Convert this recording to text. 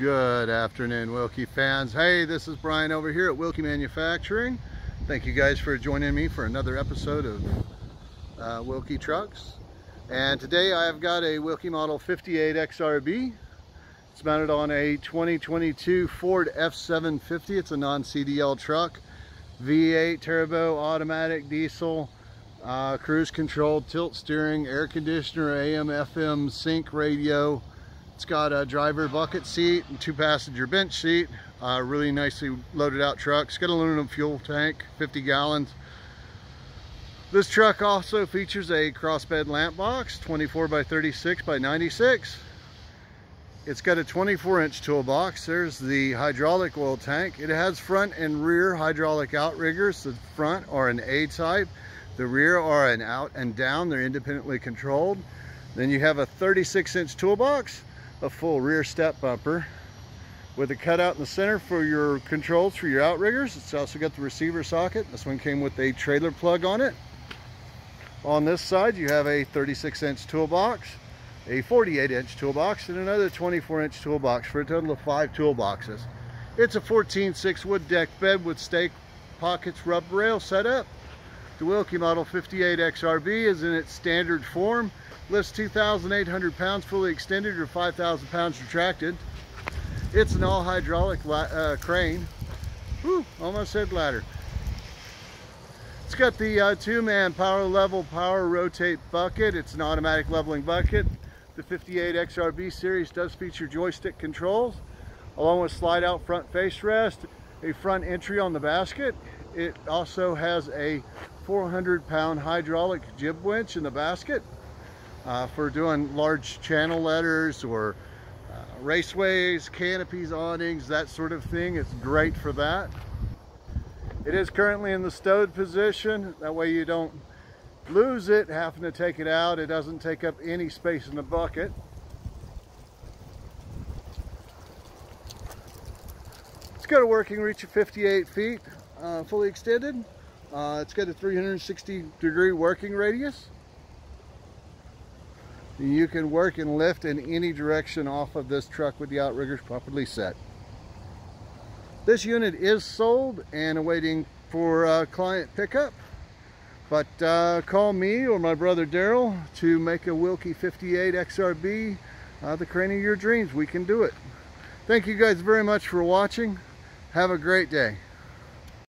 Good afternoon, Wilkie fans. Hey, this is Bryan over here at Wilkie Manufacturing. Thank you guys for joining me for another episode of uh, Wilkie Trucks. And today I've got a Wilkie Model 58 XRB. It's mounted on a 2022 Ford F750. It's a non-CDL truck. V8 turbo, automatic, diesel, uh, cruise control, tilt steering, air conditioner, AM, FM, sync radio, it's got a driver bucket seat and two passenger bench seat. Uh, really nicely loaded out truck. It's got aluminum fuel tank, 50 gallons. This truck also features a crossbed lamp box, 24 by 36 by 96. It's got a 24 inch toolbox. There's the hydraulic oil tank. It has front and rear hydraulic outriggers. The front are an A type. The rear are an out and down. They're independently controlled. Then you have a 36 inch toolbox a full rear step bumper with a cutout in the center for your controls for your outriggers. It's also got the receiver socket. This one came with a trailer plug on it. On this side, you have a 36 inch toolbox, a 48 inch toolbox, and another 24 inch toolbox for a total of five toolboxes. It's a 14-6 wood deck bed with stake pockets rub rail setup. The Wilkie Model 58 XRB is in its standard form lifts 2,800 pounds fully extended or 5,000 pounds retracted. It's an all hydraulic uh, crane. Whew, almost said ladder. It's got the uh, two-man power level power rotate bucket. It's an automatic leveling bucket. The 58 XRB series does feature joystick controls along with slide out front face rest, a front entry on the basket. It also has a 400 pound hydraulic jib winch in the basket uh, for doing large channel letters or uh, raceways, canopies, awnings, that sort of thing. It's great for that. It is currently in the stowed position. That way you don't lose it having to take it out. It doesn't take up any space in the bucket. It's got a working reach of 58 feet, uh, fully extended. Uh, it's got a 360 degree working radius you can work and lift in any direction off of this truck with the outriggers properly set. This unit is sold and awaiting for uh, client pickup. But uh, call me or my brother Daryl to make a Wilkie 58 XRB uh, the crane of your dreams. We can do it. Thank you guys very much for watching. Have a great day.